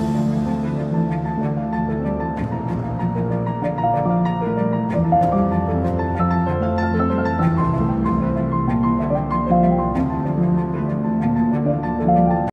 Amen.